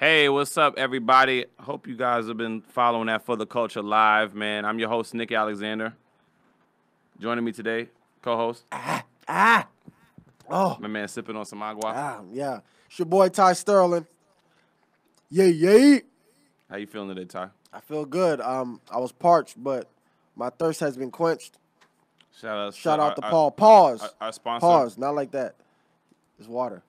Hey, what's up, everybody? Hope you guys have been following that for the culture live, man. I'm your host, Nick Alexander. Joining me today, co-host, Ah, oh, my man sipping on some agua. ah, yeah. It's your boy Ty Sterlin. Yeah, yeah. How you feeling today, Ty? I feel good. Um, I was parched, but my thirst has been quenched. Shout out, Shout our- out to our- Paul. Pause. Our, our sponsor, Pause. Not like that. It's water.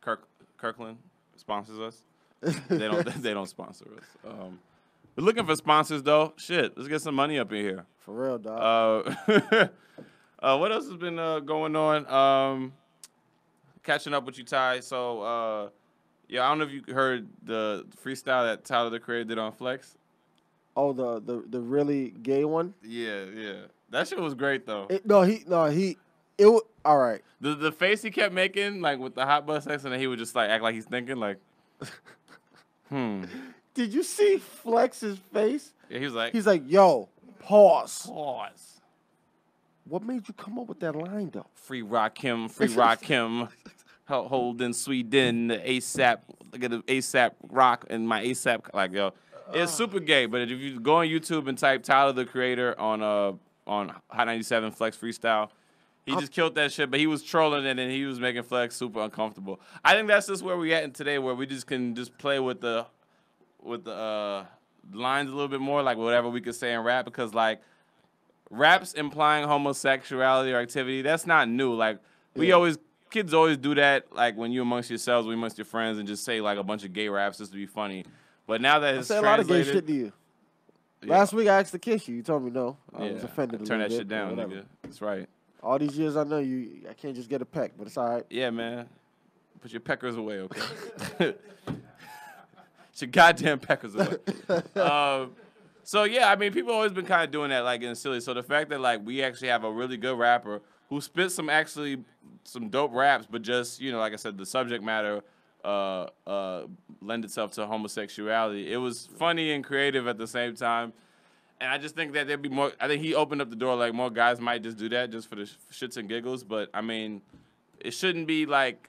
Kirk, Kirkland, sponsors us. They don't. they don't sponsor us. Um, we're looking for sponsors though. Shit, let's get some money up in here. For real, dog. Uh, uh, what else has been uh, going on? Um, catching up with you, Ty. So, uh, yeah, I don't know if you heard the freestyle that Tyler the Creator did on Flex. oh, the, the the really gay one. Yeah, yeah, that shit was great though. It, no, he no he. It wa- all right. the the face he kept making, like with the hot butt sex, and then he would just like act like he's thinking, like, hmm. Did you see Flex's face? Yeah, he was like, He's like, "Yo, pause. pause. What made you come up with that line, though?" Free rock him, free rock him. Hel- Holding Sweden, the ASAP, look at the ASAP rock and my ASAP, like yo, it's super gay. But if you go on YouTube and type Tyler the Creator on uh on Hot 97 Flex Freestyle, he just killed that shit. But he was trolling and then he was making Flex super uncomfortable. I think that's just where we're at in today, where we just can just play with the with the uh lines a little bit more, like whatever we could say in rap, because like raps implying homosexuality or activity, that's not new. Like we Yeah. always kids always do that, like when you amongst yourselves, we amongst your friends, and just say like a bunch of gay raps just to be funny. But now that I it's said a lot of gay shit to you. yeah, Last week I asked to kiss you. You told me no. I was yeah, offended. a Turn that little shit down, nigga. That's right. All these years I know you, I can't just get a peck, but it's all right. Yeah, man. Put your peckers away, okay? Put your goddamn peckers away. um, so yeah, I mean, people always been kind of doing that, like in silly. So the fact that like we actually have a really good rapper who spits some actually some dope raps, but just you know, like I said, the subject matter uh, uh, lend itself to homosexuality. It was funny and creative at the same time. And I just think that there'd be more. I think he opened up the door. Like more guys might just do that just for the shits and giggles. But I mean, it shouldn't be like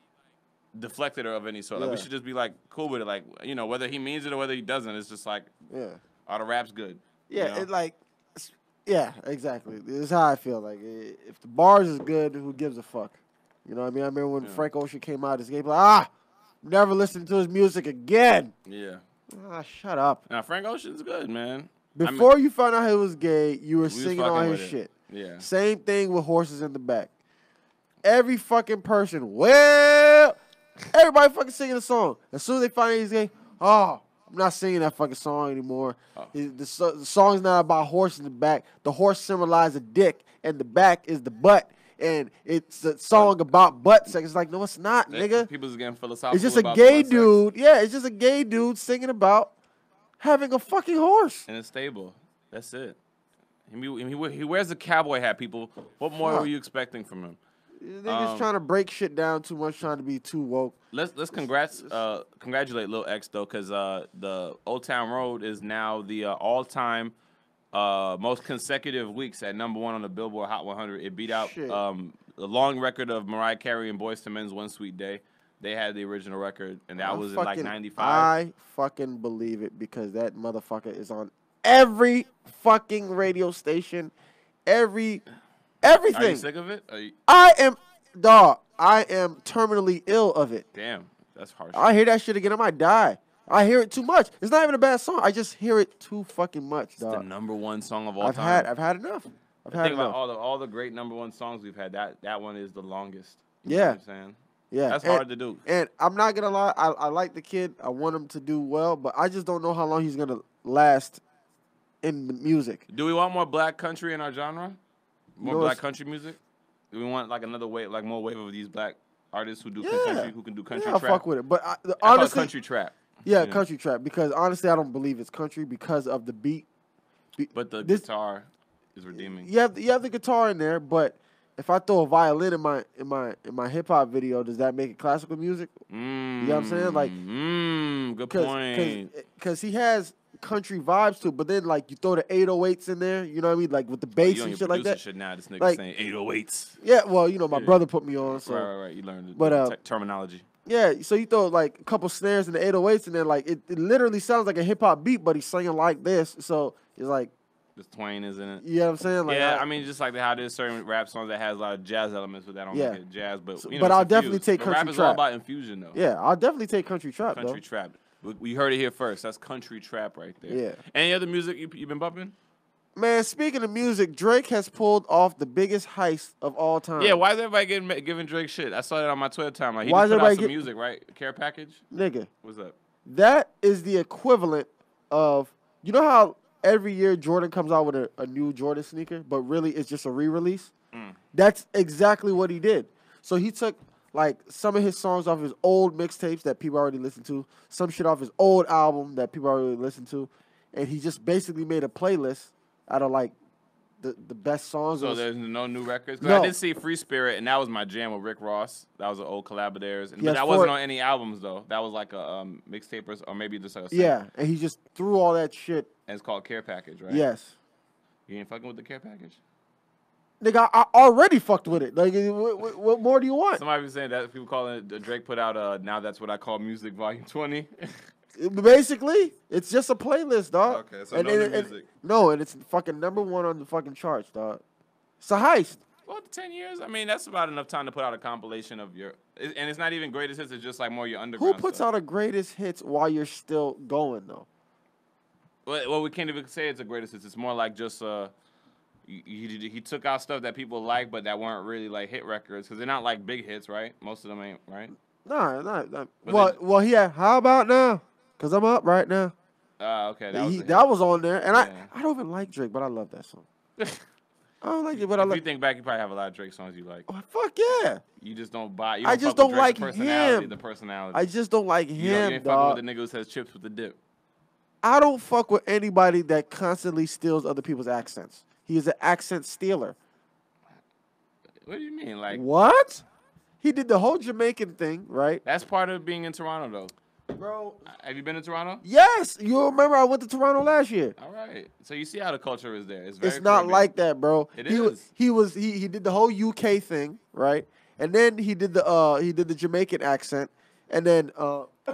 deflected or of any sort. Like we should just be like cool with it. Like you know, whether he means it or whether he doesn't, it's just like Yeah. all the rap's good. you Yeah, know? it like, yeah, exactly. This is how I feel. Like, if the bars is good, who gives a fuck? You know what I mean? I remember when Yeah. Frank Ocean came out, this game like, ah, never listen to his music again. yeah. Ah, shut up. Now Frank Ocean's good, man. I mean- Before you found out he was gay, you were was singing all his it. shit. Yeah. Same thing with horses in the back. Every fucking person, well, everybody fucking singing a song. As soon as they find out he's gay, oh, I'm not singing that fucking song anymore. Oh. He- The, so- the song's not about horse in the back. The horse symbolizes a dick, and the back is the butt. And it's a song about butt sex. It's like, no, it's not, They- nigga. People's getting philosophical. It's just a gay butt sex, dude. Yeah, it's just a gay dude singing about having a fucking horse. in a stable. That's it. He, he, he wears a cowboy hat. People, what more Fuck. were you expecting from him? Niggas Um, trying to break shit down too much, trying to be too woke. Let's let's congrats uh congratulate Lil X though, cause uh the Old Town Road is now the uh, all time uh most consecutive weeks at number one on the Billboard Hot 100. It beat out um the long record of Mariah Carey and Boyz II Men's One Sweet Day. They had the original record, and that I was in like '95. I fucking believe it because that motherfucker is on every fucking radio station, every everything. Are you sick of it? You, I am dog. I am terminally ill of it. damn, that's harsh. I hear that shit again, I might die. I hear it too much. It's not even a bad song. I just hear it too fucking much, it's the number one song of all I've time. had I've had enough. I've had Think about all the all the great number one songs we've had. That that one is the longest. You know Yeah. what I'm saying yeah, that's and- hard to do. And I'm not gonna lie, I, I like the kid. I want him to do well, but I just don't know how long he's gonna last in the music. Do we want more black country in our genre? More No, black country music? Do we want like another wave, like more wave of these black artists who do Yeah. country, who can do country yeah, trap? fuck with it. But I, the, I honestly, country trap. yeah, Yeah. country trap. Because honestly, I don't believe it's country because of the beat. Be- But the this- guitar is redeeming. You have you have the guitar in there, but if I throw a violin in my in my in my hip hop video, does that make it classical music? Mm, know what I'm saying? Like- mm, good Cause, point. cause, 'cause he has country vibes to it, but then like you throw the 808s in there, you know what I mean, like with the Oh, bass you on and shit like that. shit now. This nigga Like- saying 808s. Yeah, well, you know, my Yeah. brother put me on, so right, right, right. You learned the But, uh, te- terminology. Yeah, so you throw like a couple snares and the 808s, and then like it, it literally sounds like a hip hop beat, but he's singing like this. So it's like, The twain is in it. you know what I'm saying? Like, yeah, I- I mean, just like how there's certain rap songs that has a lot of jazz elements, but that don't Yeah. make it jazz. But you know, but I'll definitely take But country rap is all trap. about infusion, though. yeah, I'll definitely take country trap country though. trap. We- heard it here first. That's country trap right there. Yeah. Any other music you you been bumping? Man, speaking of music, Drake has pulled off the biggest heist of all time. Yeah. Why is everybody getting giving Drake shit? I saw that on my Twitter timeline. He Why is out everybody some get- music, right? Care package. nigga, What's up? that is the equivalent of you know how every year Jordan comes out with a, a new Jordan sneaker, but really it's just a re-release. Mm. That's exactly what he did. So he took like some of his songs off his old mixtapes that people already listened to, some shit off his old album that people already listened to, and he just basically made a playlist out of like the, the best songs. So was- there's no new records. No. I did see Free Spirit, and that was my jam with Rick Ross. That was an old collab of theirs. And, He but that wasn't on any albums though. That was like a um, mixtape or, or maybe just like a yeah, and he just threw all that shit. And it's called Care Package, right? Yes. You ain't fucking with the Care Package. Nigga, I, I already fucked with it. Like, what, what, what more do you want? Somebody was saying that people calling it Drake put out uh now that's what I call music volume twenty. Basically, it's just a playlist, dog. Okay, so no new music. no, and it's fucking number one on the fucking charts, dog. It's a heist. well, ten years. I mean, that's about enough time to put out a compilation of your. And it's not even greatest hits. It's just like more your underground. Who puts stuff. out a greatest hits while you're still going though? Well, well, we can't even say it's a greatest hits. It's more like just uh, he, he, he took out stuff that people like, but that weren't really like hit records because they're not like big hits, right? Most of them ain't, right? Nah, nah. nah. But Well, then- well, yeah. How about now? Cause I'm up right now. Uh, okay, that was, he, hit. that was on there, and Yeah. I I don't even like Drake, but I love that song. I don't like it, but I if you think back, you probably have a lot of Drake songs you like. Oh, fuck yeah! You just don't buy. You I don't just don't Drake's like personality, him. The personality. I just don't like you, know, you him, ain't dog. fucking with the nigga who says chips with the dip. I don't fuck with anybody that constantly steals other people's accents. He is an accent stealer. What do you mean? Like What? He did the whole Jamaican thing, right? that's part of being in Toronto, though. Bro. Have you been to Toronto? Yes, you remember I went to Toronto last year. All right. So you see how the culture is there. It's very. It's not like that, bro. It he, is. He was he, he did the whole UK thing, right? And then he did the uh he did the Jamaican accent, and then uh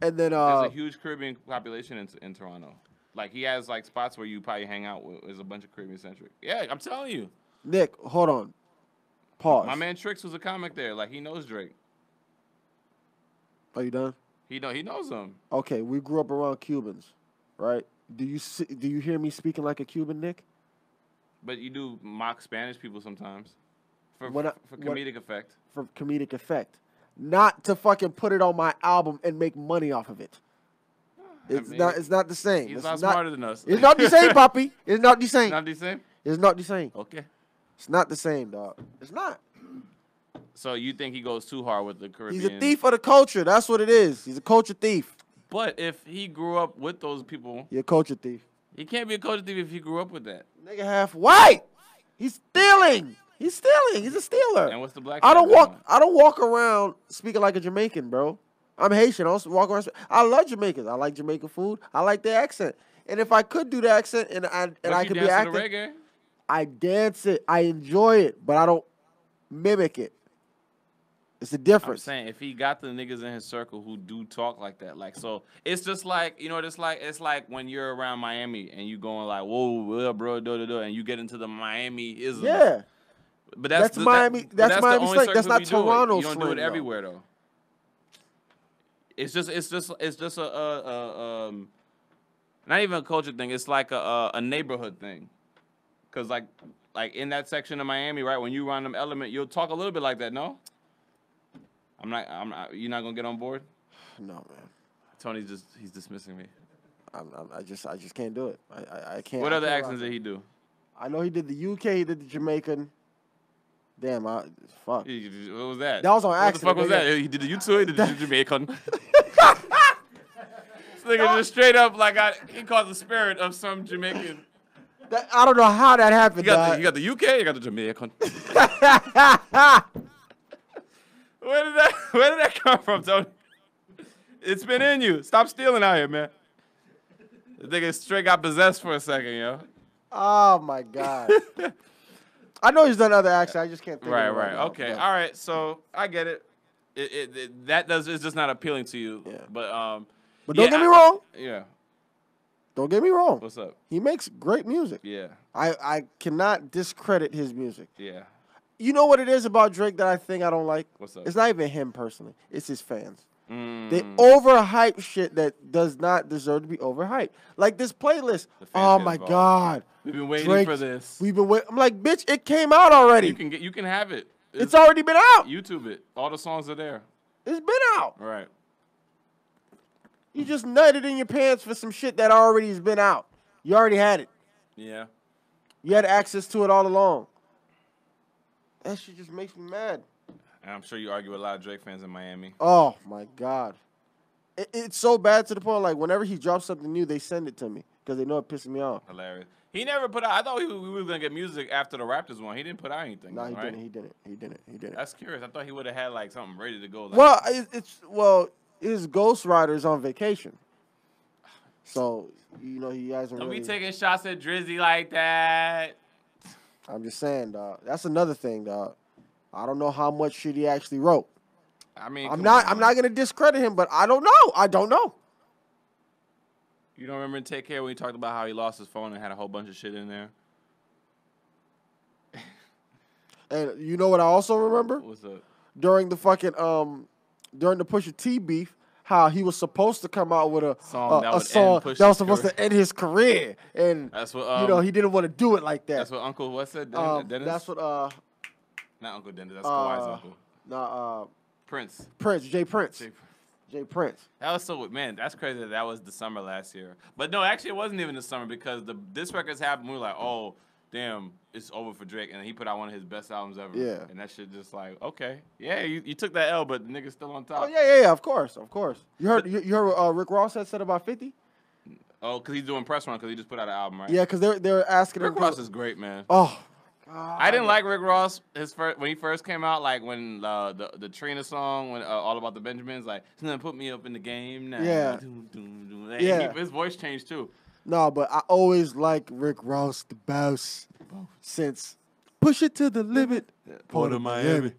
and then uh There's a huge Caribbean population in, in Toronto. Like he has like spots where you probably hang out with. There's a bunch of Caribbean centric. Yeah, I'm telling you. Nick, hold on, pause. My man Trix was a comic there. Like he knows Drake. Are you done? He know he knows them. Okay, we grew up around Cubans, right? Do you see, do you hear me speaking like a Cuban, Nick? But you do mock Spanish people sometimes. For I- for comedic effect. For comedic effect, not to fucking put it on my album and make money off of it. It's mean, not. It's not the same. He's it's a lot not, smarter than us. It's not the same, Poppy. It's not the same. Not the same. It's not the same. Okay. It's not the same, dog. It's not. So you think he goes too hard with the Caribbean? He's a thief of the culture. That's what it is. He's a culture thief. But if he grew up with those people, You're a culture thief. he can't be a culture thief if he grew up with that. Nigga half white. He's stealing. He's stealing. He's a stealer. And what's the black? I don't walk. on? I don't walk around speaking like a Jamaican, bro. I'm Haitian. I don't walk around. I love Jamaicans. I like Jamaican food. I like their accent. And if I could do the accent and I and But I could be acting. I dance it. I enjoy it, but I don't mimic it. It's the I'm difference. saying if he got the niggas in his circle who do talk like that, like so, it's just like you know, it's like it's like when you're around Miami and you going like, whoa, bro, do do do, and you get into the Miami ism. Yeah. but that's That's the, Miami- That, but that's Miami slang. That's not you do it. Toronto You don't do it though. everywhere though. It's just it's just it's just a, a, a um, not even a culture thing. It's like a a, a neighborhood thing, cause like like in that section of Miami, right? When you run them element, you'll talk a little bit like that. No. I'm not. I'm not. You're not gonna get on board. No, man. Tony's just he's dismissing me. I'm, I'm, I just I just can't do it. I I, I can't. What I other can't accents rock did he do? I know he did the UK. He did the Jamaican. Damn, I fuck. He- he- What was that? That was on What the fuck was nigga. that? He did the you too. He did the Jamaican. this nigga just straight up like I, he called the spirit of some Jamaican. That, I don't know how that happened. You got the, you got the UK. You got the Jamaican. where did that Where did that come from, Tony? It's been in you. Stop stealing out here, man. The nigga straight got possessed for a second, yo. oh my god. I know he's done other acts. I just can't think. Right, of it right. now, Okay. All right. So I get it. it, it, it- that does it's just not appealing to you. Yeah. But um. But don't yeah, get me I- wrong. Yeah. Don't get me wrong. What's up? He makes great music. Yeah. I, I cannot discredit his music. Yeah. You know what it is about Drake that I think I don't like? What's up? It's not even him personally. It's his fans. Mm, They overhype shit that does not deserve to be overhyped. Like this playlist. Oh my involved. god. We've been waiting Drake, for this. We've been waiting. I'm like, bitch, it came out already. You can get you can have it. it's already been out. YouTube it. All the songs are there. It's been out. Right. You just nutted in your pants for some shit that already has been out. You already had it. Yeah. You had access to it all along. That shit just makes me mad. And I'm sure you argue with a lot of Drake fans in Miami. Oh my god, it, it's so bad to the point like whenever he drops something new, they send it to me because they know it pisses me off. Hilarious. He never put out. I thought we, we were gonna get music after the Raptors one. He didn't put out anything. No, he right? didn't. He didn't. He didn't. He didn't. That's curious. I thought he would have had like something ready to go. Like, well, it, it's well, his ghostwriter's on vacation, so you know he hasn't. Don't Really, be taking shots at Drizzy like that. I'm just saying, dog. That's another thing, dog. I don't know how much shit he actually wrote. I mean, I'm not. on. I'm not gonna discredit him, but I don't know. I don't know. You don't remember in Take Care when he talked about how he lost his phone and had a whole bunch of shit in there? And you know what I also remember What's up? during the fucking um during the Pusha T beef, how he was supposed to come out with a Song a, that a song that was supposed career. to end his career, and That's what um, you know he didn't want to do it like that. That's what Uncle what said. Um, Dennis. that's what uh Not Uncle Dennis. That's Kawhi's uh uncle. nah, uh Prince. Prince Jay Prince Jay- Jay Prince. That was so man. That's crazy. That that was the summer last year. But no, actually, it wasn't even the summer because the this record's happened. We were like, oh, damn, it's over for Drake, and he put out one of his best albums ever. Yeah. And that shit just like, okay, yeah, you, you took that L, but the nigga's still on top. Oh yeah yeah yeah of course of course. You heard you, you heard uh, Rick Ross had said about Fifty? Oh, because he's doing press run because he just put out an album, right? Yeah, because they're they're asking Rick him. Ross is great, man. oh. I didn't like Rick Ross his first when he first came out, like when uh, the the Trina song, when uh, all about the Benjamins, like gonna put me up in the game now. Yeah. Doom, doom, doom. Yeah. he- his voice changed too. No, but I always like Rick Ross the boss since push it to the limit. Port of Miami.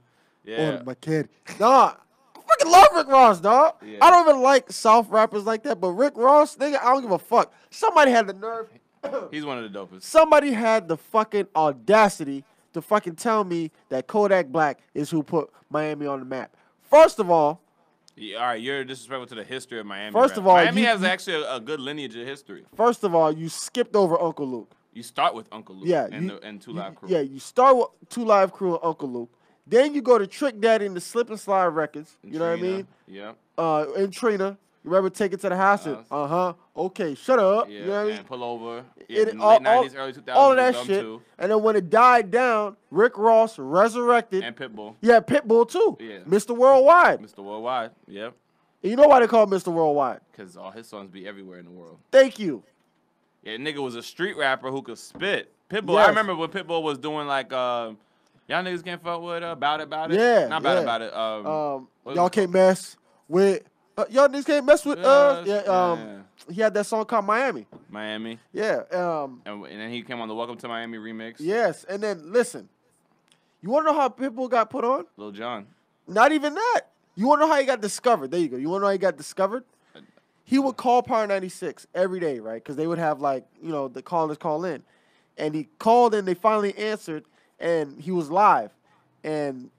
Yeah. Order my kid. Nah, I fucking love Rick Ross, dog. Yeah. I don't even like South rappers like that, but Rick Ross, nigga, I don't give a fuck. Somebody had the nerve. He's one of the dopest. Somebody had the fucking audacity to fucking tell me that Kodak Black is who put Miami on the map. First of all, Yeah, all right, you're disrespectful to the history of Miami. First of all, Miami you- has actually a, a good lineage of history. first of all, you skipped over Uncle Luke. You start with Uncle Luke Yeah, and, you- the, and Two Live Crew. Yeah, you start with Two Live Crew and Uncle Luke. Then you go to Trick Daddy and the Slip and Slide Records. And You know what I mean? Yeah. Uh, and Trina. You remember Take It to the House? Uh huh. Okay, shut up. Yeah. You know what I mean? pull over. Yeah, It- all- late 90s, early 2000s. all of that shit. Too. And then when it died down, Rick Ross resurrected. And Pitbull. yeah, Pitbull too. Yeah. Mr. Worldwide. Mr. Worldwide. Yep. And you know why they call him Mr. Worldwide? Because all his songs be everywhere in the world. Thank you. Yeah, nigga was a street rapper who could spit. Pitbull. Yes. I remember when Pitbull was doing like, um, y'all niggas can't fuck with uh, about it, about it. Yeah, Not about yeah. it, about it. Um, Um, y'all can't mess with. Uh, y'all niggas can't mess with us. Yeah. Um, he had that song called Miami. Miami. Yeah. Um. And, and then he came on the Welcome to Miami remix. Yes. And then listen. You want to know how Pitbull got put on? Lil Jon. Not even that. You want to know how he got discovered? There you go. You want to know how he got discovered? He would call Power 96 every day, right? Because they would have like, you know, the callers call in. And he called and they finally answered and he was live. And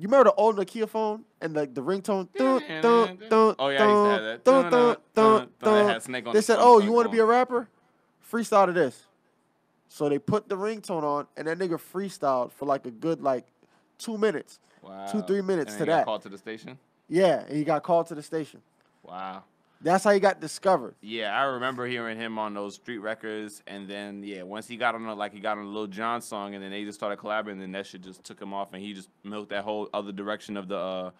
you remember the old Nokia phone and the, the ringtone? Dun, dun, dun, Oh, yeah, I used to have that. dun, dun, dun, Dun, dun, dun. had Snake on They the- said, oh, you want to be a rapper? Freestyle to this. So they put the ringtone on and that nigga freestyled for like a good like two minutes. Wow. two, three minutes and to then he got that. Called to the station. Yeah, and he got called to the station. Wow. That's how he got discovered. Yeah, I remember hearing him on those street records, and then yeah, once he got on the, like he got on a Lil Jon song, and then they just started collaborating, and that shit just took him off, and he just milked that whole other direction of the uh,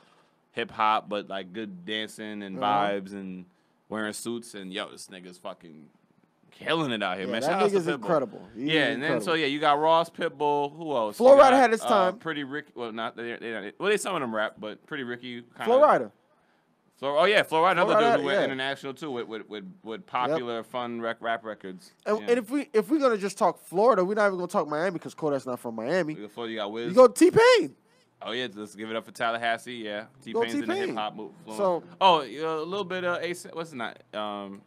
hip hop, but like good dancing and Uh-huh. vibes and wearing suits, and yo, this nigga's fucking killing it out here, Yeah, man. that Shout nigga's incredible. He Yeah, and then so yeah, you got Ross, Pitbull, who else? Flo You had his uh, time. Pretty Ricky, well, not they, they, well, they some of them rap, but Pretty Ricky kind Flo oh yeah, Flo Rida, another Rida, dude who went yeah. international too with with with, with popular fun rec, rap records. And, yeah. and if we if we're gonna just talk Florida, we're not even gonna talk Miami because Kodak's not from Miami. Before you got Wiz. You go T Pain. Oh yeah, let's give it up for Tallahassee. Yeah, T Pain's in the hip hop move. So- oh, a little bit of Ace. What's it not? Um,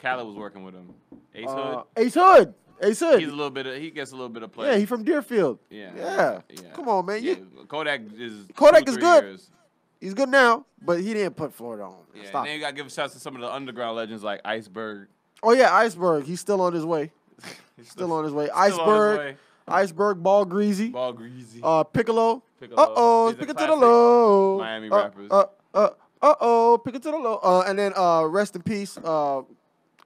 Khaled was working with him. Ace Uh, Hood. Ace Hood. Ace Hood. He's a little bit. Of, he gets a little bit of play. yeah, he from Deerfield. Yeah. Yeah. yeah. Come on, man. Yeah, You, Kodak is. Kodak two, is good. Years. He's good now, but he didn't put Florida on. Yeah, Stop. and then you gotta give a shouts to some of the underground legends like Iceberg. Oh yeah, Iceberg. He's still on his way. He's Still on his way. on his Iceberg. way. Iceberg. Ball Greezy. Ball Greezy. Uh, Piccolo. Piccolo. Uh oh, pick it to the low. Miami uh, rappers. Uh uh uh oh, pick it to the low. Uh, and then uh, rest in peace. Uh,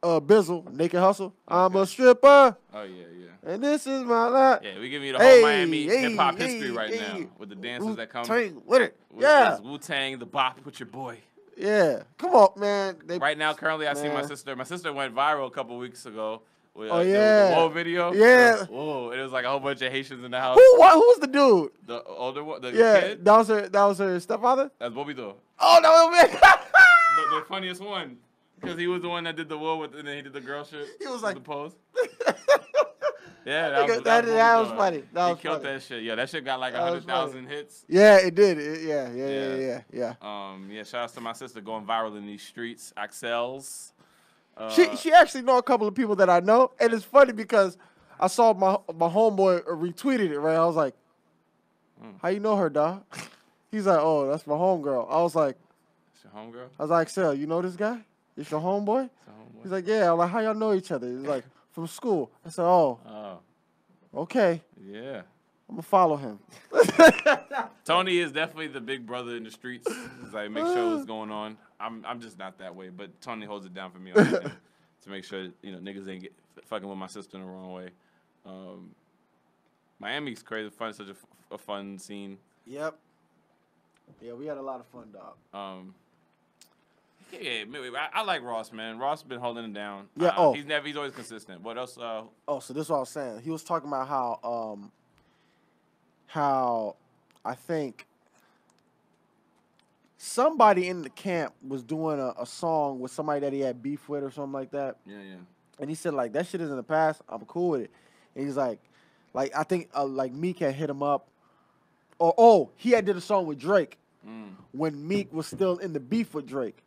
uh, Bizzle, Naked Hustle. I'm a stripper, oh yeah, yeah. and this is my life. Yeah, we giving you the Hey, whole Miami hey, hip hop hey, history right hey. now with the dances that come. Wu-Tang with it. with Yeah, Wu Tang, the Bop with your boy. yeah. Come on, man. They, Right now, currently, I see my sister. My sister went viral a couple weeks ago. With, Oh, uh, yeah. the Whoa video. Yeah. Whoa, it was like a whole bunch of Haitians in the house. Who? What, who's the dude? The older one, the Yeah, kid. that was her. That was her stepfather. That's Bobby though. Oh no, man. The, the funniest one, because he was the one that did the whoa with, and then he did the girl shit. He was like- the pose. Yeah, that was, that- was that Bobby was funny. That he was killed funny. that shit. Yeah, that shit got like That hundred thousand hits. yeah, it did. It- yeah, yeah, yeah, Yeah. yeah, yeah. Um, yeah, shout out to my sister going viral in these streets. Axels. Uh, She she actually know a couple of people that I know, and it's funny because I saw my my homeboy retweeted it. Right, I was like, Hmm. "How you know her, dog?" He's like, "Oh, that's my homegirl." I was like, it's your homegirl. "I was like, Excel, you know this guy? It's your homeboy?" It's homeboy? He's like, "Yeah." I'm like, "How y'all know each other?" He's like, "From school." I said, "Oh, Oh, okay. yeah. I'm gonna follow him." Tony is definitely the big brother in the streets. He's like, make sure what's going on. I'm, I'm just not that way, but Tony holds it down for me all to make sure you know niggas ain't get fucking with my sister in the wrong way. Um, Miami's crazy, fun, such a, f- a fun scene. Yep. Yeah, we had a lot of fun, dog. Um, yeah, I, I like Ross, man. Ross been holding it down. Yeah, Uh, oh. he's never, he's always consistent. What else? Uh, Oh, so this is what I was saying. He was talking about how um how I think somebody in the camp was doing a, a song with somebody that he had beef with or something like that. yeah, yeah. And he said like that shit is in the past. I'm cool with it. And he's like, like I think uh, like Meek had hit him up, or oh he had did a song with Drake Mm, when Meek was still in the beef with Drake.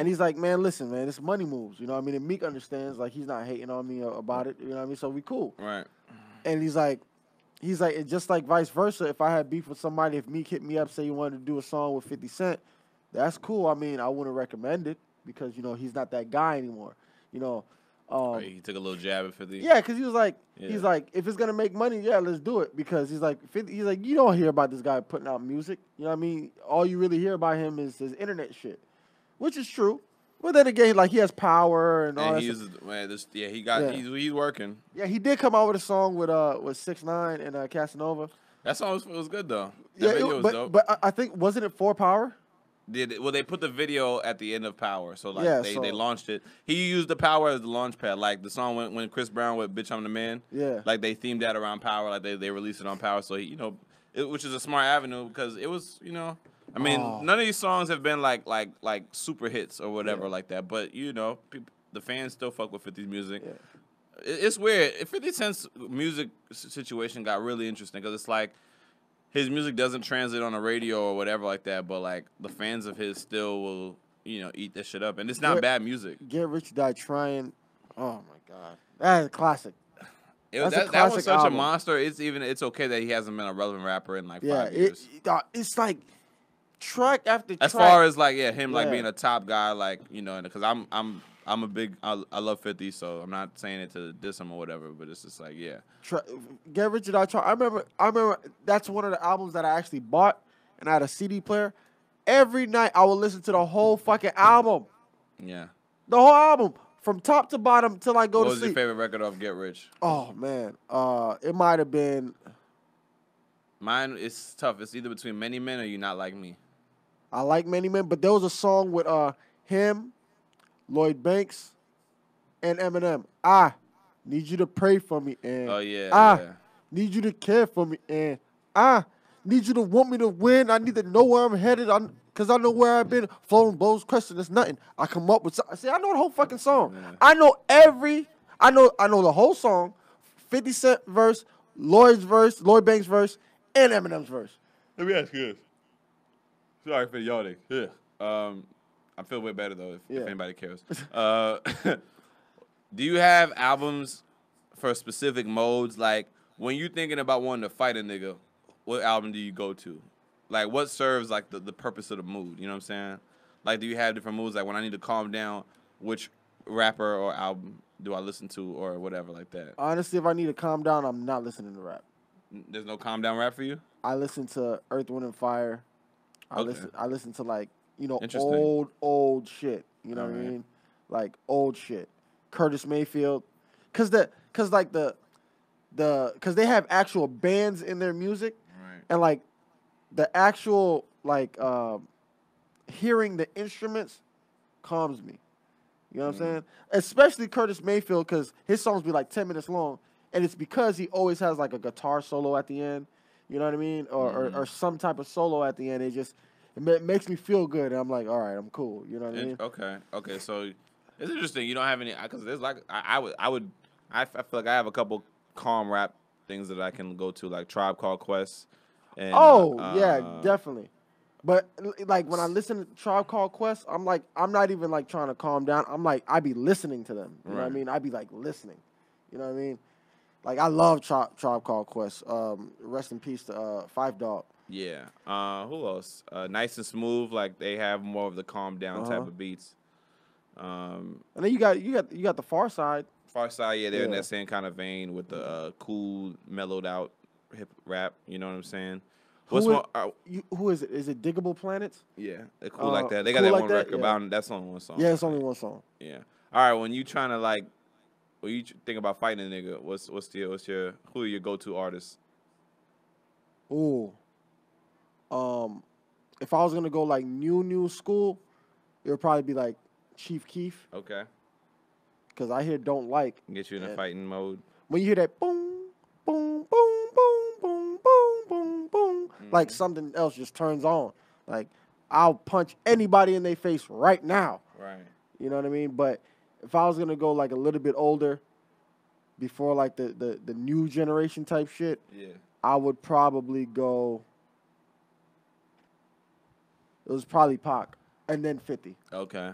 And he's like, man, listen, man, it's money moves. You know what I mean? And Meek understands, like, he's not hating on me uh, about it. You know what I mean? So we cool. right. And he's like, he's like, and just like vice versa, if I had beef with somebody, if Meek hit me up, say he wanted to do a song with 50 Cent, that's cool. I mean, I wouldn't recommend it because, you know, he's not that guy anymore. You know, um, he took a little jab at 50. yeah, because he was like, he's like, if it's gonna make money, yeah, let's do it. Because he's like, 50, he's like, you don't hear about this guy putting out music. You know what I mean? All you really hear about him is his internet shit, which is true. But then again, like he has power and all And that. he's man, this yeah he got Yeah. he's he's working. Yeah, he did come out with a song with uh with six nine and uh, Casanova. That song was, was good though. That Yeah, video it, was but dope. but I- I think wasn't it for power? Did well they put the video at the end of Power, so like Yeah, they, so- they launched it. He used the Power as the launch pad, like the song when, when Chris Brown with "Bitch I'm the Man." Yeah. like they themed that around Power, like they they released it on Power, so he, you know, it, which is a smart avenue because it was you know, I mean Oh. none of these songs have been like like like super hits or whatever Yeah. like that, but you know, peop the fans still fuck with 50's music. Yeah. It- It's weird. 50 Cent's music situation got really interesting because it's like his music doesn't translate on the radio or whatever like that, but like the fans of his still will, you know, eat this shit up. And it's not Yeah. bad music. Get Rich Die Trying. Oh my god, that's a classic. It was, That's a that, that was such a monster. It's even it's okay that he hasn't been a relevant rapper in like Yeah, five years. it- it's like track after as far as like yeah, him like being a top guy, like you know, because I'm I'm I'm a big I, I love Fifty, so I'm not saying it to diss him or whatever, but it's just like yeah, Tra- Get Rich or Die Trying. I remember. I remember. That's one of the albums that I actually bought, and I had a CD player. Every night I would listen to the whole fucking album, yeah. the whole album from top to bottom till I go What to was your sleep. favorite record off Get Rich? Oh man, uh, it might have been. Mine is tough. It's either between Many Men or You Not Like Me. I like Many Men, but there was a song with uh him, Lloyd Banks, and Eminem. I need you to pray for me, and Oh yeah, I yeah. need you to care for me, and I need you to want me to win. I need to know where I'm headed. I, Cause I know where I've been. Flowing blows, question is nothing. I come up with. so- See, I know the whole fucking song. Yeah. I know every. I know. I know the whole song. Fifty Cent verse, Lloyd's verse, Lloyd Banks verse, and Eminem's verse. Let me ask you this. Sorry for yawning. Yeah. Um, I feel way better though if, Yeah. if anybody cares. Uh, do you have albums for specific modes? Like when you're thinking about wanting to fight a nigga, what album do you go to? Like what serves like the, the purpose of the mood? You know what I'm saying? Like do you have different moods? Like when I need to calm down, which rapper or album do I listen to or whatever like that? Honestly, if I need to calm down, I'm not listening to rap. There's no calm down rap for you? I listen to Earth, Wind, and Fire. I Okay. listen. I listen to like you know old old shit. You know what I mean? Like old shit. Curtis Mayfield, cause the cause like the the cause they have actual bands in their music Right. and like the actual like um, hearing the instruments calms me. You know what Mm. I'm saying? Especially Curtis Mayfield, because his songs be like ten minutes long, and it's because he always has like a guitar solo at the end. You know what I mean? Or Mhm. or, or some type of solo at the end. It just it ma- makes me feel good, and I'm like, all right, I'm cool. You know what I mean? okay, okay. So it's interesting. You don't have any because there's like I, I would I would I, f- I feel like I have a couple calm rap things that I can go to like Tribe Called Quest. And, Oh uh, yeah, definitely. But like when I listen to Tribe Called Quest, I'm like I'm not even like trying to calm down. I'm like I'd be listening to them. You know what I mean? I'd be like listening. You know what I mean? Like I love Tribe Tribe Called Quest. Um, rest in peace to uh, Phife Dawg. Yeah. Uh, who else? Uh, nice and smooth. Like they have more of the calm down type Uh-huh. of beats. Um, And then you got you got you got the Pharcyde. Far Side, yeah, they're in that same kind of vein with the uh, cool, mellowed out hip rap. You know what I'm saying? What's is- more? Uh, You, who is it? Is it Diggable Planets? yeah, they're cool Uh, like that. They got Cool that Like one That, record, yeah. but that's only one song. Yeah, it's only one song. Yeah. All right. When you trying to like, when you think about fighting a nigga, what's what's your what's your who are your go to artists? Ooh. Um, if I was gonna go like new new school, it would probably be like Chief Keef, Okay. because I hear don't like Get you in a fighting mode. when you hear that boom, boom, boom, boom, boom, boom, boom, boom, like Mhm. something else just turns on. Like I'll punch anybody in their face right now. Right. You know what I mean? But if I was gonna go like a little bit older, before like the the, the new generation type shit, Yeah. I would probably go. It was probably Pac, and then Fifty. Okay.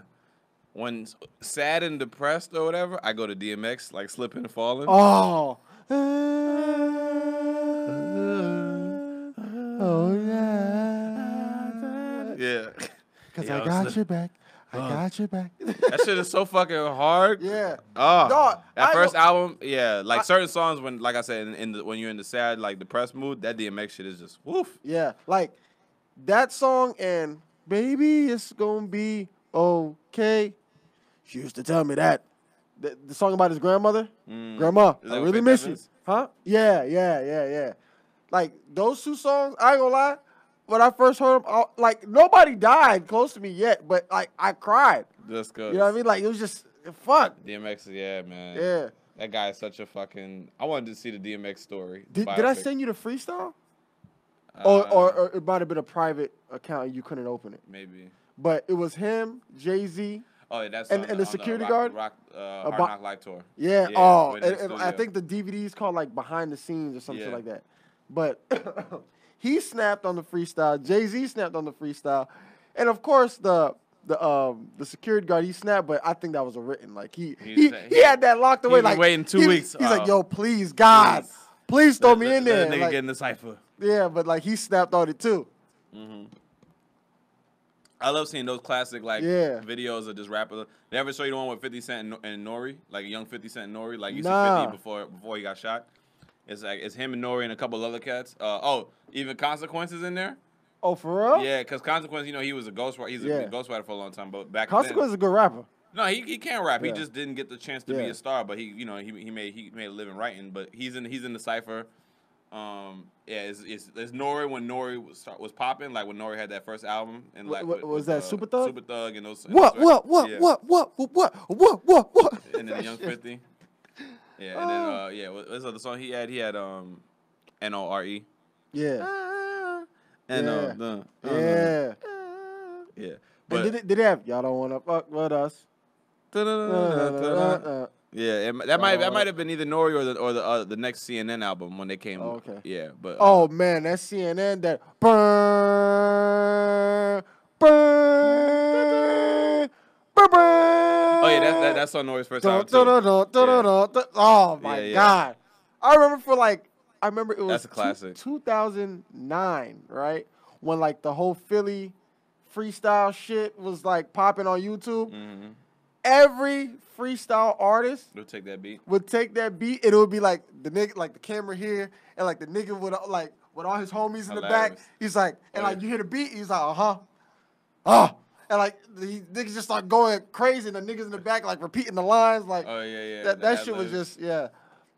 When sad and depressed or whatever, I go to DMX, like slipping and falling. Oh. Oh yeah. Yeah. Cause I got your back. I Uh. got your back. That shit is so fucking hard. yeah. Oh, Dog, that I first album, yeah, like I- certain songs when, like I said, in, in the, when you're in the sad, like depressed mood, that DMX shit is just woof. Yeah. Like that song and Baby It's Gonna Be Okay. She used to tell me that. The, the song about his grandmother. Mm. Grandma, I really miss you. Huh? Yeah, yeah, yeah, yeah. Like those two songs, I ain't gonna lie. When I first heard him, I, like nobody died close to me yet, but like I cried. Just cause. You know what I mean? Like it was just fuck. DMX, yeah, man. Yeah. That guy is such a fucking. I wanted to see the DMX story. Did, did I send you the freestyle? or, Uh, or, or it might have been a private account and you couldn't open it. maybe. But it was him, Jay Z. Oh, yeah, that's And- on and the security rock, guard? Rock, uh, Hard Knock Life tour. Yeah. Yeah, oh, and, and I think the DVD is called like Behind the Scenes or something Yeah. like that. But he snapped on the freestyle. Jay Z snapped on the freestyle, and of course the the um the security guard he snapped. But I think that was a written. Like he He he, he had that locked away. Like waiting two he- weeks. He's like, Oh. yo, please God, Please. please throw Let- me let- in let there. nigga Like, get in the cipher. yeah, but like he snapped on it too. Mm-hmm. I love seeing those classic like Yeah. videos of just rappers. They ever show you the one with 50 Cent and, and Nori, like a young 50 Cent and Nori, like you Nah. see 50 before before he got shot. It's like it's him and Nori and a couple other cats. Uh, oh, even Consequences in there. Oh, for real? Yeah, because Consequence, you know, he was a ghostwriter. He's a Yeah. ghostwriter for a long time, but back Consequence is a good rapper. no, he, he can rap. He just didn't get the chance to be a star. But he, you know, he, he made he made a living writing. But he's in he's in the cipher. Um, yeah, it's, it's, it's Nori when Nori was start, was popping, like when Nori had that first album, and like wh- with- was with, that uh, Super Thug? Super Thug and those. and What, those what, what, Yeah. what, what, what, what, what, what, what? And then the Young Fifty. Yeah, and then uh, yeah, what, what's the other song he had? He had um, N O R E. Yeah, And uh, Yeah. the, yeah. yeah. And But did it, did it have y'all don't wanna fuck with us? Uh, uh, uh, uh. Yeah, it, mi- that might that Uh, might have been either Nori or the or the uh, the next CNN album when they came. Oh, okay. Yeah, but uh, Oh man, that CNN that burn, burn, burn, burn. oh yeah, that, that that's on Nori's first Dun, album dun, too. dun, dun, dun, dun, dun, dun. Oh my Yeah, yeah. god! I remember for like I remember it was That's a classic. Two, 2009, right? When like the whole Philly freestyle shit was like popping on YouTube. Mm-hmm. Every freestyle artist We'll take that beat. would take that beat and it would be like the nigga, like the camera here, and like the nigga with uh, like with all his homies in the back. He's like, and Oh, like yeah. you hear the beat, he's like, uh huh, ah, and like the niggas just start going crazy, and the niggas in the back like repeating the lines, like Oh yeah, yeah. that. the That shit was just yeah.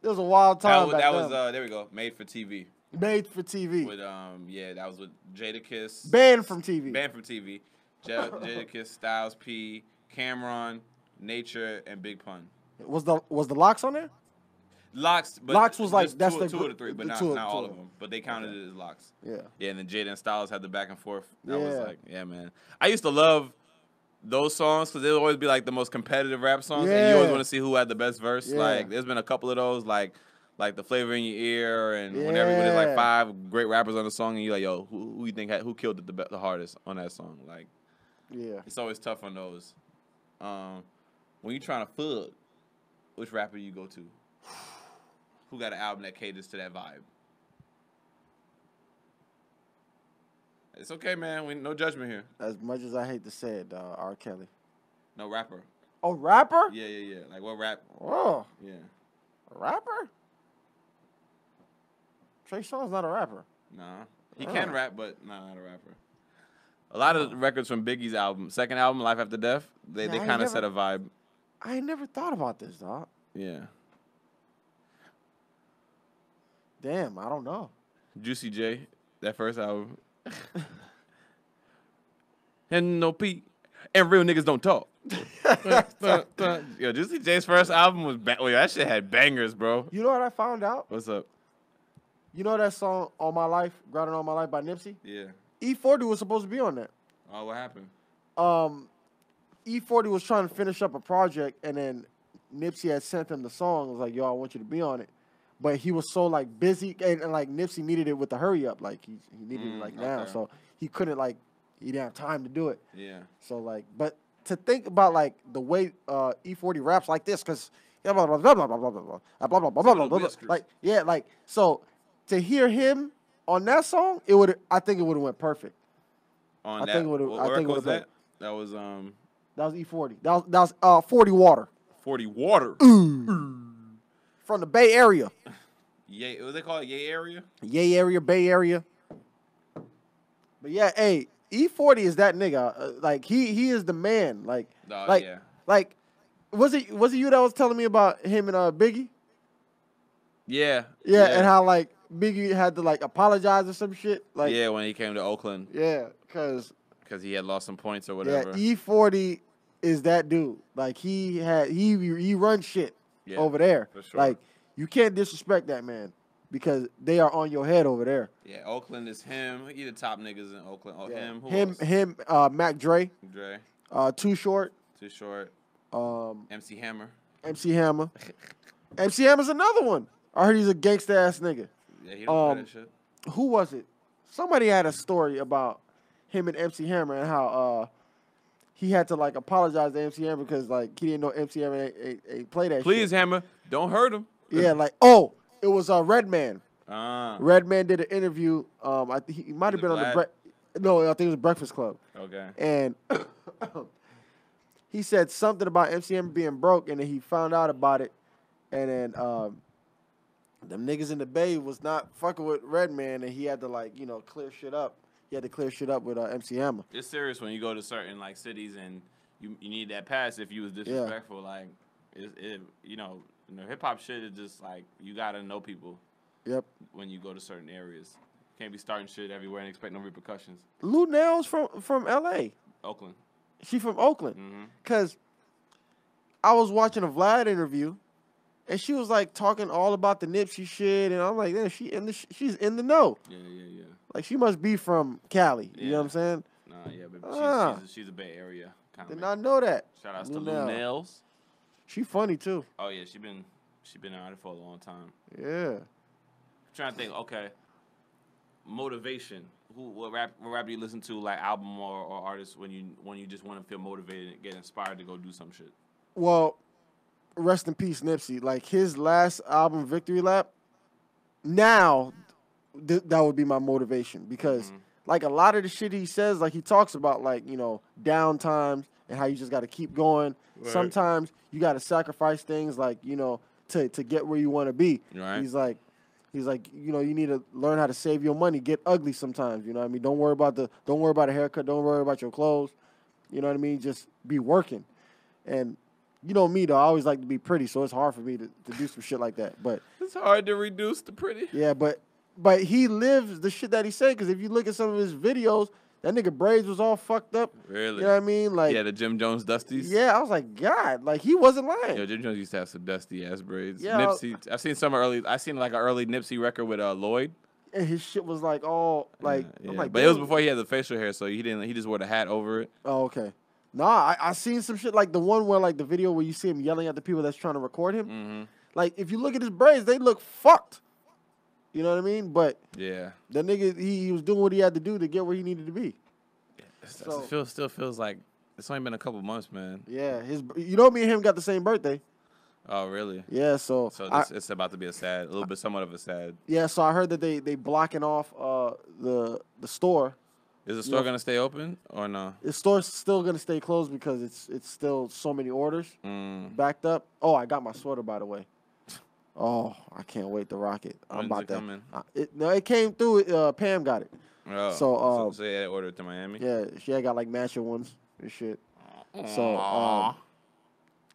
It was a wild That time. was, that was uh there we go made for TV made for TV, with um yeah that was with Jadakiss banned from TV. banned from TV, Jadakiss, Styles P, Cam'ron, Nature, and Big Pun. Was the was the LOX on there? LOX, but LOX was like- that's two, the two of the three, but not, two not all of of them. But they counted it as LOX. Yeah. Yeah, and then Jada and Styles had the back and forth. That was Yeah. like, yeah, man. I used to love those songs because they would always be like the most competitive rap songs, and you always want to see who had the best verse. Yeah. Like, there's been a couple of those, like, like the flavor in your ear, and whenever there's like five great rappers on the song, and you're like, yo, who, who you think had, who killed it the, the hardest on that song? Like, Yeah. it's always tough on those. Um, when you're trying to fuck, which rapper you go to? Who got an album that caters to that vibe? It's okay, man. We no judgment here. As much as I hate to say it, uh, R. Kelly. No rapper. A rapper? Yeah, yeah, yeah. Like what rap? Oh, Yeah. a rapper? Trey Songz not a rapper. Nah. He can Oh. rap, but nah, not a rapper. A lot of records from Biggie's album, second album, Life After Death, they, Yeah, they kind of set a vibe. I never thought about this, dog. Yeah. Damn, I don't know. Juicy J, that first album. and no Pete. And real niggas don't talk. Yo, Juicy J's first album was ba- Wait, that shit had bangers, bro. You know what I found out? What's up? You know that song "All My Life," "Grounded All My Life" by Nipsey. Yeah. E40 was supposed to be on that. Oh, what happened? Um, E40 was trying to finish up a project, and then Nipsey had sent him the song. Was like, "Yo, I want you to be on it," but he was so like busy, and, and like Nipsey needed it with the hurry up, like he he needed Mm, it like now, so he couldn't like he didn't have time to do it. Yeah. So like, but to think about like the way uh, E40 raps like this, because blah blah blah blah blah blah blah blah blah blah blah blah blah blah blah. whiskers. Like yeah, like so to hear him on that song, it would I think it would have went perfect. On I that, think it I think was that? That was um That was E40. That was that was uh 40 Water 40 Water. From the Bay Area, Yay, what they call it? Yay area? Yay area, Bay Area. But yeah, hey, E40 is that nigga. Uh, like he he is the man. Like Oh, like yeah. like was it was it you that was telling me about him and uh Biggie? Yeah. Yeah, and how like Biggie had to like apologize or some shit. Like yeah, when he came to Oakland yeah, cause because he had lost some points or yeah, whatever. E forty is that dude. Like he had he he runs shit Yeah, over there. for sure. Like you can't disrespect that man because they are on your head over there. Yeah, Oakland is him. He the top niggas in Oakland. Oh, Yeah. him. Him, else? him, uh, Mac Dre, Dre. uh, Too Short, Too short. um, MC Hammer. MC Hammer. MC Hammer's another one. I heard he's a gangsta ass nigga. Yeah, he don't Um, that shit. who was it? Somebody had a story about him and MC Hammer and how uh he had to like apologize to MC Hammer because like he didn't know MC Hammer ain't, ain't, ain't play that. Shit. Please, shit. Hammer, don't hurt him. Yeah, like oh, it was uh Redman. Ah, Redman did an interview. Um, I think he might have been on the bre- no, I think it was Breakfast Club, okay. and he said something about MC Hammer being broke, and then he found out about it, and then um. Them niggas in the Bay was not fucking with Redman, and he had to like you know clear shit up. He had to clear shit up with uh, MC Hammer. It's serious when you go to certain like cities and you you need that pass if you was disrespectful. Like, it, it you know, you know hip hop shit is just like you gotta know people Yep. when you go to certain areas. Can't be starting shit everywhere and expect no repercussions. Luenell's from from L.A. Oakland. She from Oakland. Mm-hmm. Cause I was watching a Vlad interview, and she was like talking all about the Nipsey shit, and I'm like, damn, she in the sh- she's in the know. Yeah, yeah, yeah. Like she must be from Cali. You know what I'm saying? Nah, yeah, but Ah. she's, she's, a, she's a Bay Area kind of Did not know that. Shout outs to Lou. Nails. She funny too. Oh yeah, she been she been out for a long time. Yeah. trying to think. Okay, motivation. Who what rap what rap do you listen to like album or, or artist when you when you just want to feel motivated and get inspired to go do some shit? Well, rest in peace, Nipsey. Like his last album, Victory Lap. Now, th- that would be my motivation because, Mhm. like a lot of the shit he says, like he talks about, like you know, down times and how you just got to keep going. Right. Sometimes you got to sacrifice things, like you know, to to get where you want to be. Right. He's like. He's like, you know, you need to learn how to save your money. Get ugly sometimes. You know what I mean? Don't worry about the, don't worry about a haircut. Don't worry about your clothes. You know what I mean? Just be working. And you know me though, I always like to be pretty, so it's hard for me to, to do some shit like that. But It's hard to reduce the pretty. yeah, but but he lives the shit that he said. Because if you look at some of his videos, that nigga braids was all fucked up. Really? You know what I mean? Like yeah, the Jim Jones Dusties. yeah, I was like, God, like he wasn't lying. Yo, Jim Jones used to have some dusty ass braids. Yeah. Nipsey. I've seen some early. I seen like an early Nipsey record with uh, Lloyd. and his shit was like all like, Yeah, I'm like, but it was before he had the facial hair, so he didn't. He just wore the hat over it. Oh, okay. Nah, I, I seen some shit like the one where like the video where you see him yelling at the people that's trying to record him. Mm-hmm. Like if you look at his braids, they look fucked. You know what I mean? But Yeah. the nigga, he, he was doing what he had to do to get where he needed to be. It's- So- it feels, still feels like it's only been a couple months, man. Yeah, his. You know, me and him got the same birthday. Oh, really? Yeah, so, So I, it's about to be a sad, a little bit, somewhat of a sad. yeah, so I heard that they they blocking off uh the the store. Is the store Yeah. gonna stay open or no? The store's still gonna stay closed because it's it's still so many orders Mm. backed up. Oh, I got my sweater by the way. Oh, I can't wait to rock it. I'm When's about it to. coming? Uh, it, no, it came through. Uh, Pam got it. Oh, So, um, so, had ordered to Miami. Yeah, she had got like matching ones and shit. So, um,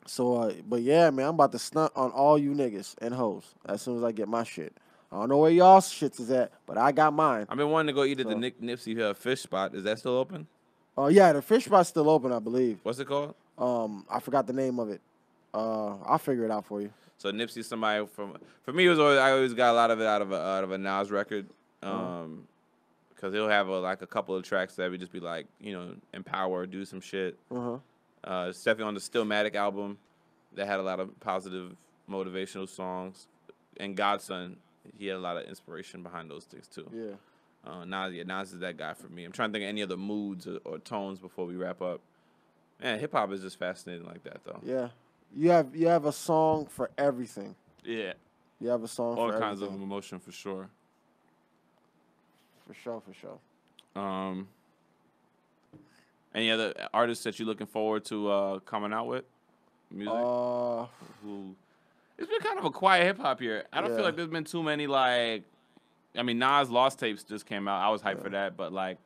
So, uh, but yeah, man, I'm about to stunt on all you niggas and hoes as soon as I get my shit. I don't know where y'all shits is at, but I got mine. I've been wanting to go eat at the So- Nick Nipsey uh, fish spot. Is that still open? Oh yeah, the fish spot's still open, I believe. What's it called? Um, I forgot the name of it. Uh, I'll figure it out for you. So Nipsey's somebody from for me it was always I always got a lot of it out of a out of a Nas record, Uh-huh. um, because he'll have a, like a couple of tracks that would just be like you know empower, do some shit. Uh huh. Uh, it's definitely on the Stillmatic album that had a lot of positive motivational songs, and God's Son he had a lot of inspiration behind those things too. Yeah. Uh, Nas, yeah, Nas is that guy for me. I'm trying to think of any other moods or, or tones before we wrap up. Man, hip hop is just fascinating like that though. Yeah. You have you have a song for everything. Yeah, You have a song for all for kinds of emotion for sure. For sure, for sure. Um, any other artists that you're looking forward to uh, coming out with music? Uh, Who? It's been kind of a quiet hip hop year. I don't Yeah. feel like there's been too many like. I mean, Nas Lost Tapes just came out. I was hyped for that, but like,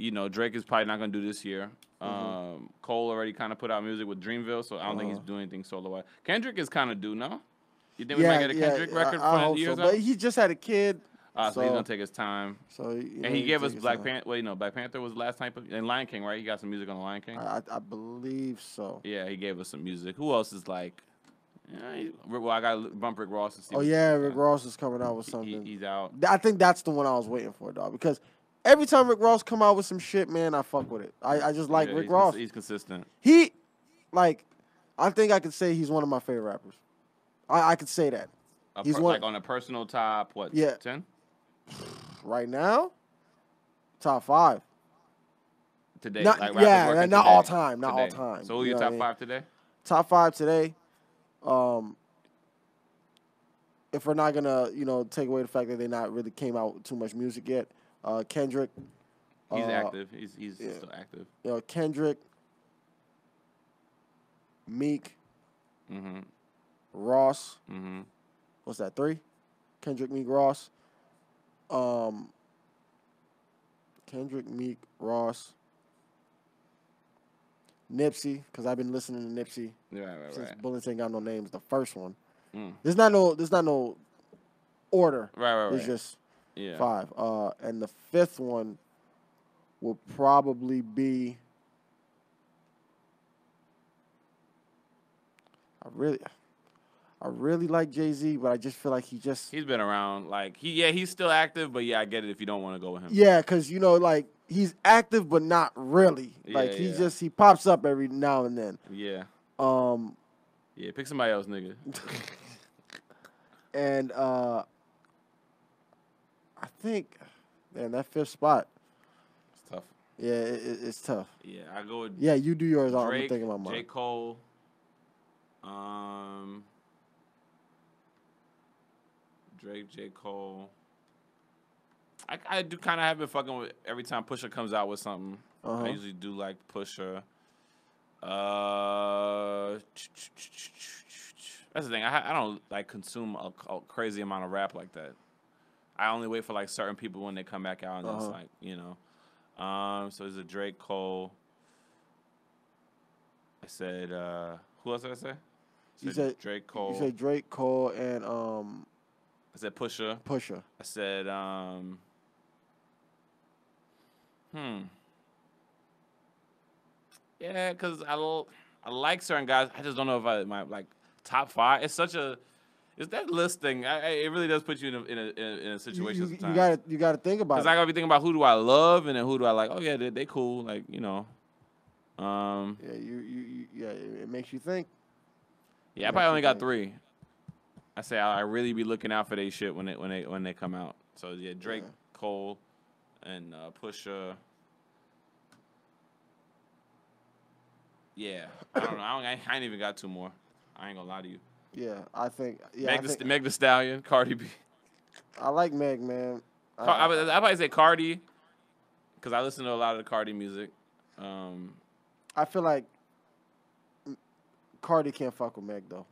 you know, Drake is probably not gonna do this year. Mm-hmm. Um, Cole already kind of put out music with Dreamville, so I don't think he's Uh-huh. doing anything solo wise. Kendrick is kind of due, now. You think we might get a Kendrick record I, I for hope years so. out? But he just had a kid, Ah, so, he's gonna take his time. so know, And he gave us Black. Panther. Well, you know, Black Panther was the last time. And Lion King, right? He got some music on the Lion King. I, I, believe so. yeah, he gave us some music. Who else is like? Yeah, well, I got to bump Rick Ross to see. Oh yeah, Rick Ross is coming out with he- something. he's out. I think that's the one I was waiting for, dog. Because every time Rick Ross come out with some shit, man, I fuck with it. I, I just like Yeah, Rick he's, Ross. cons- He's consistent. He, like, I think I could say he's one of my favorite rappers. I, I could say that A He's per- one- like on a personal top. What? Yeah. Ten right now. Top five. today. Not- like, yeah, not today. all time, not all time, So who you your what I top mean? five today? Top five today. Um, if we're not gonna, you know, take away the fact that they not really came out with too much music yet, uh, Kendrick. He's uh, active. He's he's yeah. still active. You know, Kendrick, Meek, Mm-hmm. Ross. Mm-hmm. What's that? Three. Kendrick, Meek, Ross. Um. Kendrick, Meek, Ross. Nipsey, because I've been listening to Nipsey Right, right, since right. Bullets ain't got no names. The first one. Mm. There's not no. There's not no order. Right, right, right. It's just yeah. five. Uh, and the fifth one will probably be. I really, I really like Jay Z, but I just feel like he just He's been around. Like he, yeah, he's still active. But yeah, I get it if you don't want to go with him. yeah, cause you know like he's active but not really. like Yeah, he yeah. just he pops up every now and then. Yeah. Um, Yeah, pick somebody else, nigga. And uh I think, man, that fifth spot, It's tough. yeah, it, it- it's tough. Yeah, I go with Yeah, you do yours. I'm Drake, thinking about mine. J. Cole, um, Drake, J. Cole. I, I do kind of have been fucking with every time Pusha comes out with something. Uh-huh. I usually do like Pusha. Uh, that's the thing. I I don't like consume a, a crazy amount of rap like that. I only wait for like certain people when they come back out, and it's Uh-huh. like you know. Um, so it's a Drake Cole. I said, uh, who else did I say? You said- Drake Cole. You said Drake, Cole, and um I said Pusha. Pusha. I said, um, hmm. Yeah, because I, l- I like certain guys. I just don't know if I my like top five. It's such a it's that list thing. I, I, it really does put you in a in a, in a, You, situation. you, sometimes. you gotta you gotta think about Because it. I gotta be thinking about who do I love and then who do I like. Oh yeah, they, they cool. Like you know. Um. yeah, you, you, you yeah, it, it makes you think. Yeah, I probably only got think. three. I say I, I really be looking out for they shit when they when they when they come out. So yeah, Drake, Yeah. Cole, and uh, Pusha. Yeah, I don't know. I, don't, I ain't even got two more. I ain't gonna lie to you. Yeah, I think. Yeah, Meg, I, the, think, Meg the Stallion, Cardi B. I like Meg, man. I, Car- I, would- I probably say Cardi, because I listen to a lot of the Cardi music. Um, I feel like Cardi can't fuck with Meg though.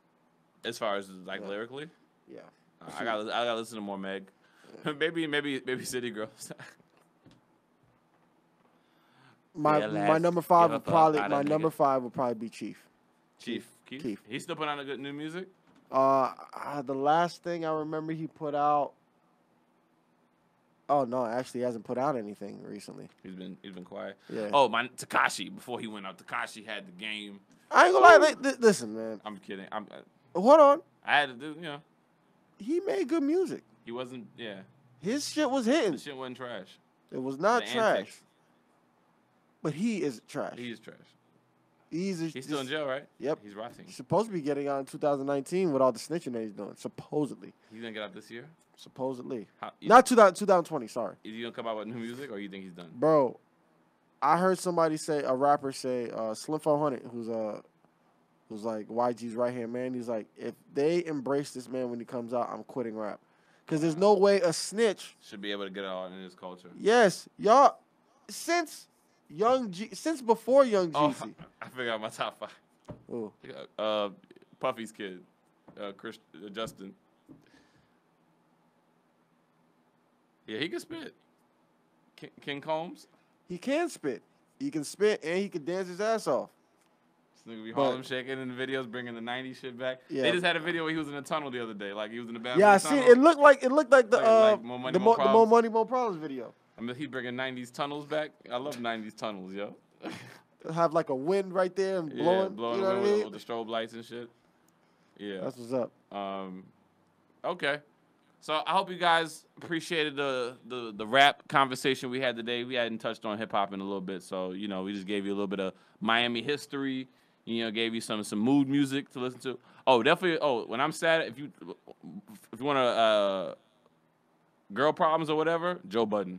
as far as like Yeah. lyrically, Yeah. uh, I got I got to listen to more Meg. maybe maybe maybe City Girls. My Yeah, my number five give would probably my number nigga. five would probably be Chief. Chief Keef. Keef. He's still putting out a good new music. Uh, uh, the last thing I remember he put out. Oh no, actually, he hasn't put out anything recently. He's been he's been quiet. Yeah. Oh my Tekashi before he went out. Tekashi had the game. I ain't gonna lie. li- li- listen, man. I'm kidding. I'm uh, Hold on. I had to do you know He made good music. he wasn't yeah His shit was hitting. the shit wasn't trash. It was not The trash. antics. But he is trash. He is trash. He's, a, He's still in jail, right? Yep. He's rotting. He's supposed to be getting out in 2019 with all the snitching that he's doing. Supposedly. He's gonna get out this year. Supposedly. How, you, Not 2000, 2020, sorry. is he gonna come out with new music, or you think he's done? Bro, I heard somebody say, a rapper say, uh, Slim 400, who's uh, who's like YG's right hand man. He's like, if they embrace this man when he comes out, I'm quitting rap. Because there's no way a snitch, Should be able to get out in his culture. yes, y'all, since Young G, since before Young Jeezy. Oh, Jeezy. I figured out my top five. Ooh. Uh, Puffy's kid, uh, Chris, uh, Justin. Yeah, he can spit. King, King Combs. He can spit. He can spit and he can dance his ass off. This nigga be Harlem shaking in the videos, bringing the '90s shit back. Yeah. They just had a video where he was in a tunnel the other day, like he was in the bathroom. Yeah, I tunnel. it. Looked like it looked like the Like- uh like More Money, the, More mo- the more money more problems video. I mean, he bringing '90s tunnels back. I love '90s tunnels, yo. Have like a wind right there and blowing. yeah, blowing you know away what I with, mean? with the strobe lights and shit. Yeah. That's what's up. Um, okay. So I hope you guys appreciated the, the the rap conversation we had today. We hadn't touched on hip hop in a little bit, so you know we just gave you a little bit of Miami history. You know, gave you some some mood music to listen to. Oh, definitely. Oh, when I'm sad, if you if you want to uh, girl problems or whatever, Joe Budden.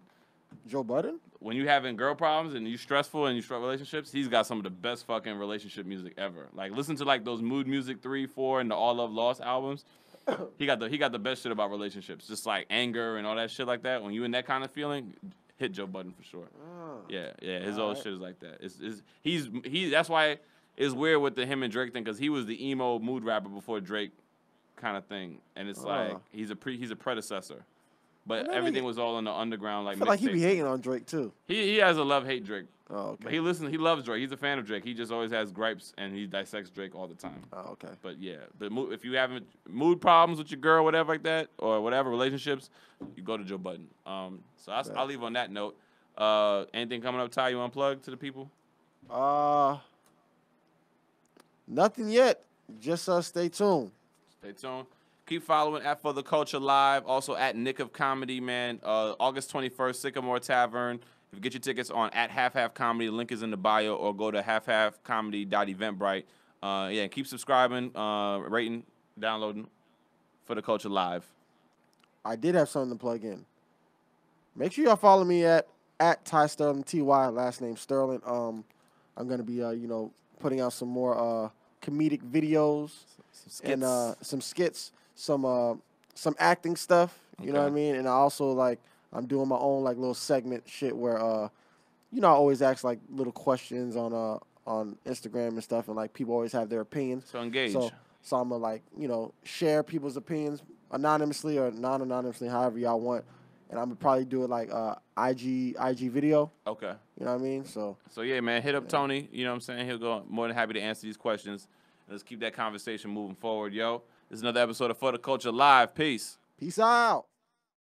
Joe Budden. When you having girl problems and you stressful and you struggle relationships, he's got some of the best fucking relationship music ever. Like listen to like those Mood Muzik three, four, and the All Love Lost albums. he got the he got the best shit about relationships, just like anger and all that shit like that. When you in that kind of feeling, hit Joe Budden for sure. Oh. Yeah, yeah, his old Alright. shit is like that. It's, it's he's he. That's why it's weird with the him and Drake thing because he was the emo mood rapper before Drake, kind of thing, and it's ah. like Oh. he's a pre he's a predecessor. But Well, everything nigga- was all in the underground, I like feel like he be hating on Drake too. He he has a love hate Drake, Oh, but okay. he listens. He loves Drake. He's a fan of Drake. He just always has gripes and he dissects Drake all the time. Oh, okay. But yeah, but if you having mood problems with your girl, whatever like that, or whatever relationships, you go to Joe Budden. Um, so I'll, I'll leave on that note. Uh, anything coming up, Ty? You unplug to the people? Uh, nothing yet. Just uh, stay tuned. Stay tuned. Keep following at For the Culture Live. Also at Nick of Comedy, man. Uh, August 21st, Sycamore Tavern. If you get your tickets on at Half Half Comedy, link is in the bio, or go to half half halfhalfcomedy.eventbrite. Uh, yeah, keep subscribing, uh, rating, downloading for the culture live. I did have something to plug in. Make sure y'all follow me at at Ty Sterlin T Y last name Sterlin. Um, I'm gonna be uh, you know putting out some more uh comedic videos Some and uh some skits, some uh some acting stuff. You know what I mean? And I also like I'm doing my own like little segment shit where uh you know I always ask like little questions on uh on Instagram and stuff, and like people always have their opinions. so engage. So, so I'm gonna like you know share people's opinions anonymously or non-anonymously, however y'all want, and I'm gonna probably do it like uh IG IG video. okay. You know what I mean? So So yeah, man, hit up Tony. You know what I'm saying? He'll go more than happy to answer these questions. Let's keep that conversation moving forward, yo. This is another episode of For the Culture Live. Peace. peace out.